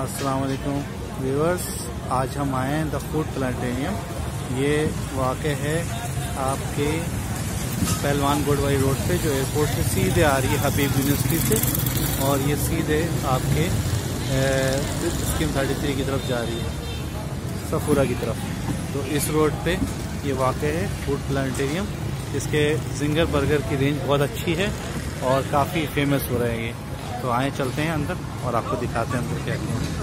अस्सलाम वालेकुम व्यूअर्स। आज हम आए हैं द फ़ूड प्लांटेरियम ये वाक़ है आपके पहलवान गोडवाई रोड पे, जो एयरपोर्ट से सीधे आ रही है हबीब यूनिवर्सिटी से। और ये सीधे आपके स्कीम थर्टी थ्री की तरफ़ जा रही है, सफूरा की तरफ़। तो इस रोड पे ये वाक़ है फ़ूड प्लांटेरियम इसके जिंगर बर्गर की रेंज बहुत अच्छी है और काफ़ी फ़ेमस हो रहे हैं ये। तो आए चलते हैं अंदर और आपको दिखाते हैं अंदर क्या क्या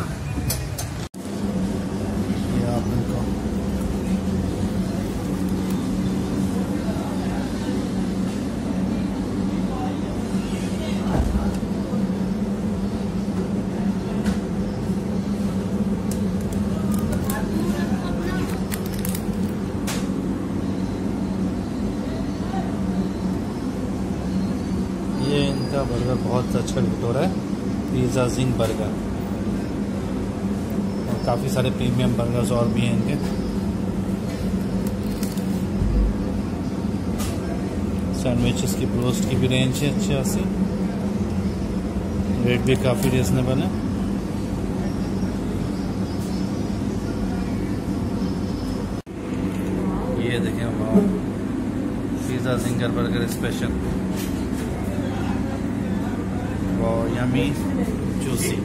इनका बर्गर बहुत अच्छा हिट हो रहा है। पिज़्ज़ा जिंग बर्गर और काफ़ी सारे प्रीमियम बर्गर्स और भी हैं इनके। सैंडविचेस की ब्रोस्ट की भी रेंज है अच्छी खासी। रेट भी काफ़ी रिजनेबल है। ये देखें पिज़्ज़ा जिंगर बर्गर स्पेशल और यमी जूसी